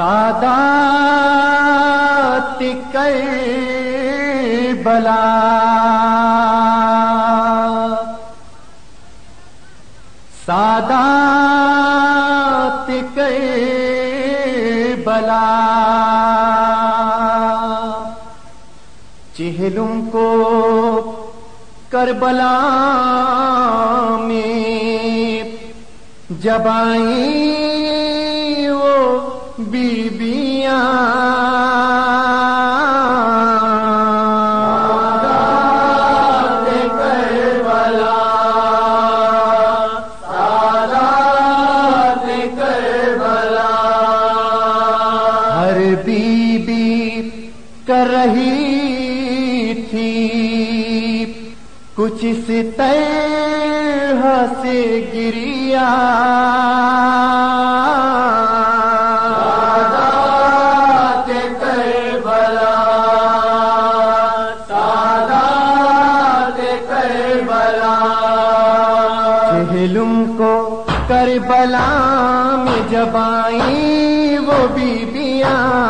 سادات کربلا سادات کربلا چہلوں کو کربلا میں جبائیں بي بي करबला में जब आई वो बीबियाँ।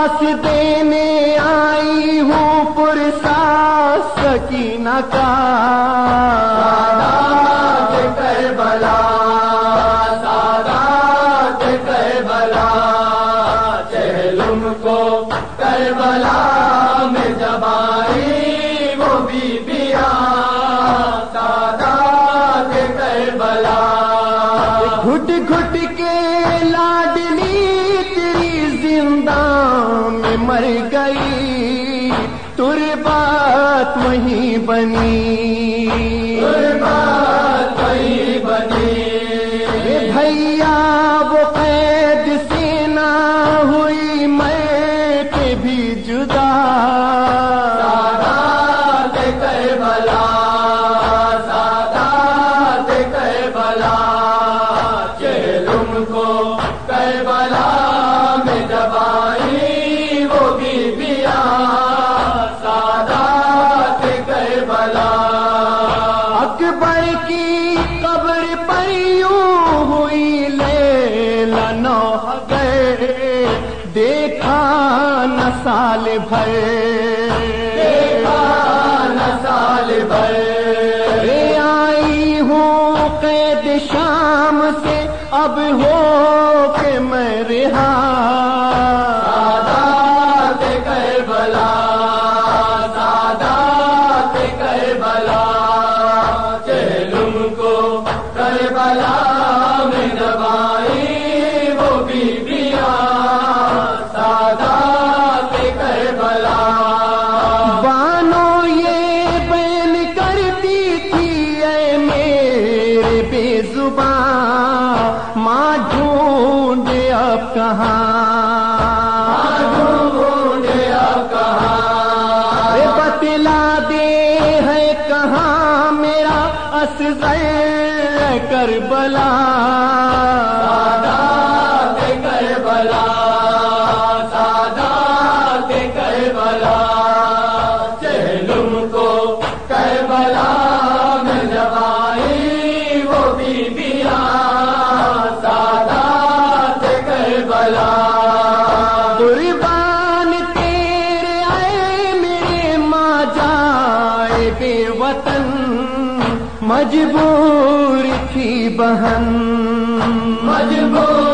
प्यास देने आई हूँ पुरसा सकीना का। मर गई तुर बात वहीं बनी। 拍。کربلا मजबूर थी बहन। मजबूर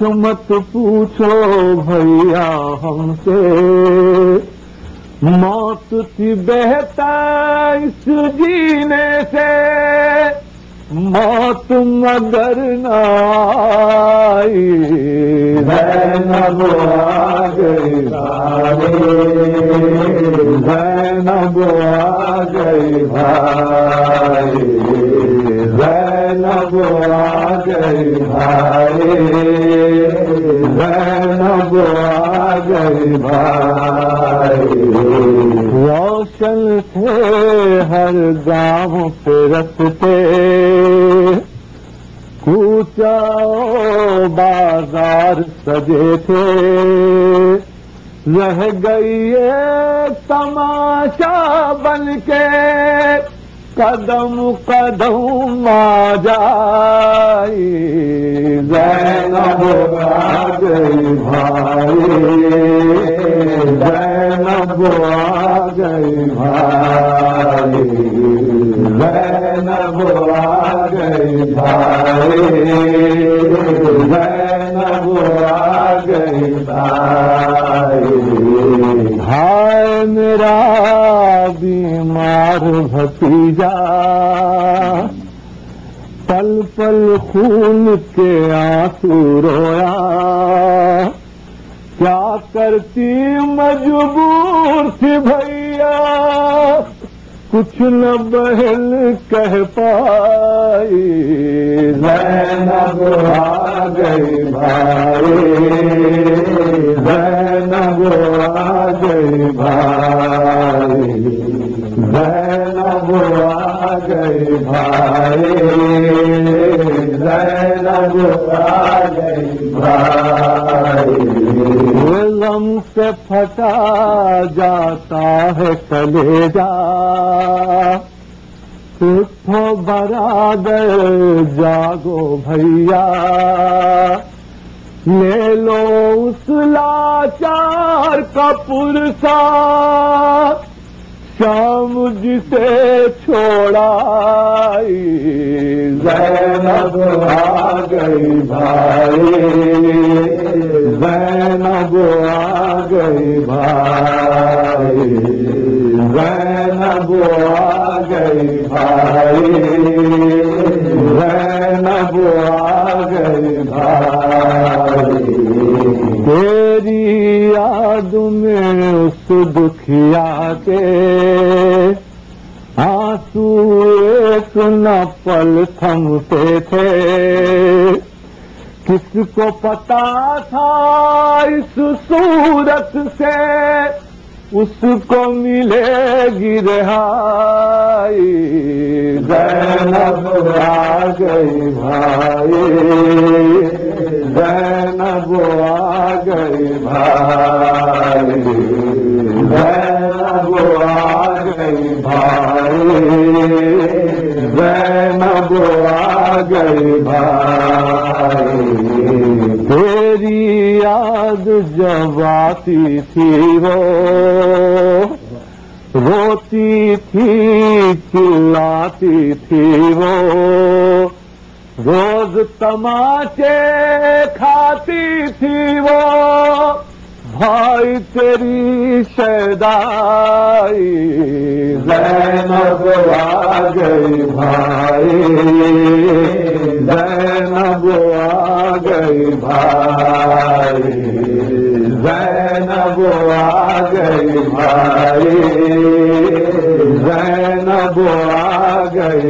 कुछ मत पूछो भैया हमसे। मौत थी इस जीने से। मौत मगर न आई। जैनब आ गई भाई जैनब आ गई भाई जैनब आ गई भाई रोशन थे हर गांव पे रखते कूचा बाजार सजे थे। रह गई एक तमाशा बन के। कदम कदम आ जाई। जैनब आ गई आ गई भाई। आ गई भाई मेरा बीमार भतीजा पल पल खून रोया मजबूर थी भैया। कुछ न बहन कह पाई। जैनब आ गई भाई। जैनब आ गई भाई। जैनब आ गई भाई। जैनब आ गई भाई गम से फटा जाता है कलेजा। उठो बराबर जागो भैया। ले लो उस लाचार का पुरसा। शाम जिसे छोड़ाई जैनब आ गई भाई दुखिया के आंसू एक न पल थमते थे। किसको पता था इस सूरत से उसको मिलेगी रिहाई। जैनब आ गई भाई जैनब आ गई भाई जैनब आ गई भाई जैनब आ गई भाई तेरी याद बाद जब आती भाई तेरी शैदाई जैनब आ गई भाई जैनब आ गई भाई जैनब आ गई भाई आ भाई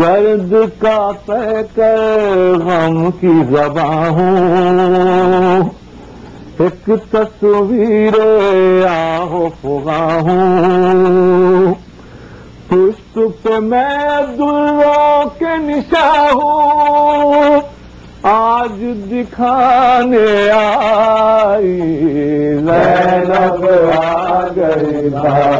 दर्द का पैकर हम की जबा हूँ एक तस्वीर आहो फुगा हूँ पुष्प पे मैं दुल्लों के हूँ आज दिखाने आई गई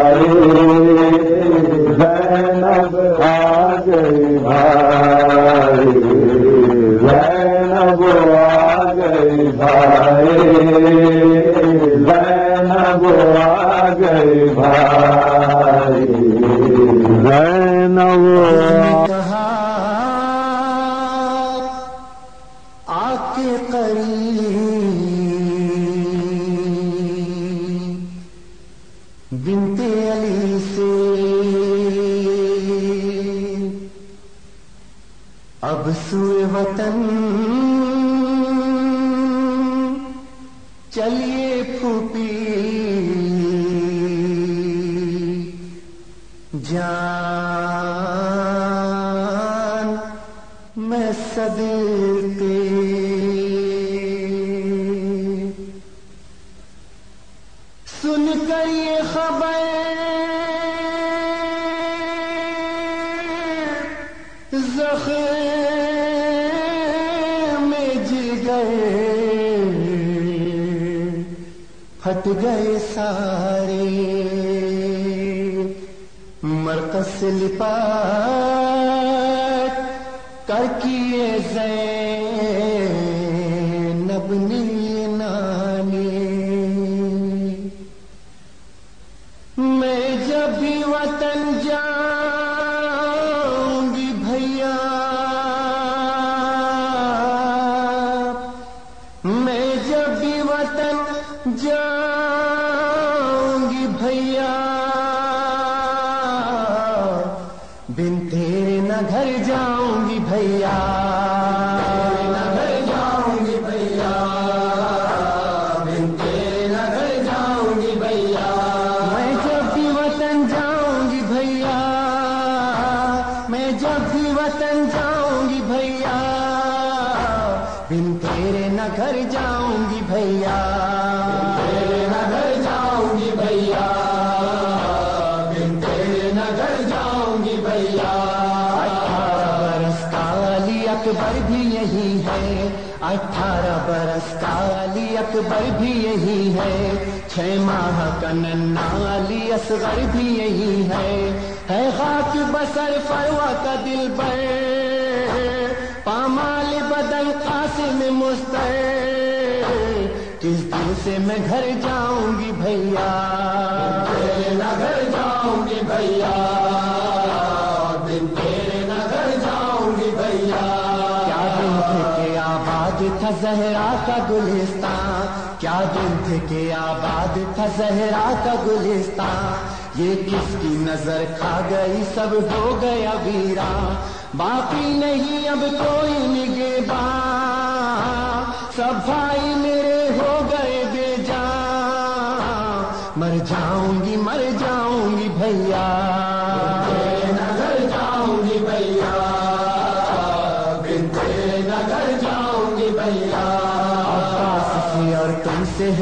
وطن लौट गए सारे मरकस लिपा बरस का अली अकबर भी यही है। छह माह का अली असगर भी यही है। है खाक बसर फरवा का दिल पर। पामाल बदन कासिम मुस्तर। किस दिल से मैं घर जाऊँगी भैया? घर था जहरा का गुलिस्तान। क्या दिन थे के आबाद था जहरा का गुलिस्तान। ये किसकी नज़र खा गई? सब हो गया वीरा। बाकी नहीं, अब कोई निगेबा। सब भाई मेरे हो गए बेजान मर जाऊँगी मर जाऊँगी भैया।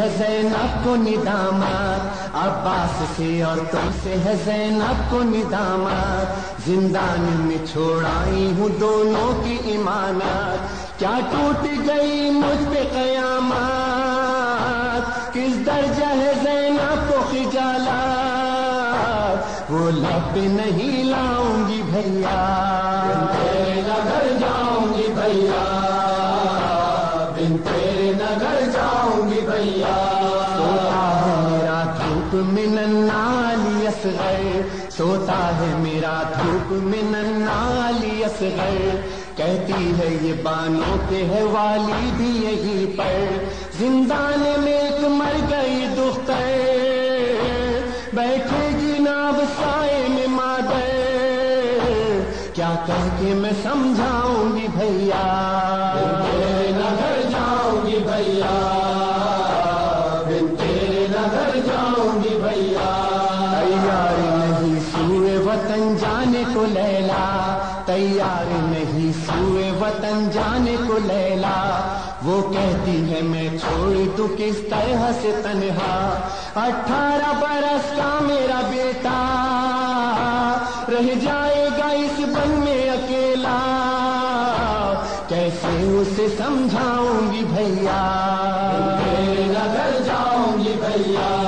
है जैनब को निदामत। अब्बास से और तुमसे है जैनब को निदामत। जिंदान में छोड़ाई हूँ दोनों की इमानत। क्या टूट गई मुझ पे कयामत? किस दर्जा है जैनब को खिजाला वो लब नहीं लाऊँगी भैया। नगर जाऊँगी भैया। धूप में नन्नाली असगर सोता है मेरा धूप में नन्नाली असगर कहती है ये बानों के है वाली भी यहीं पर। जिंदान में एक मर गई दुख्तर बैठेगी नाव साए में मादर क्या कह के मैं समझाऊँगी भैया? जाने को लैला, तैयार नहीं सुए वतन जाने को लैला। वो कहती है, मैं छोड़ दूँ किस तरह से तनहा? अठारह बरस का मेरा बेटा रह जाएगा इस बन में अकेला। कैसे उसे समझाऊँगी भैया? तेरे जाऊँगी भैया।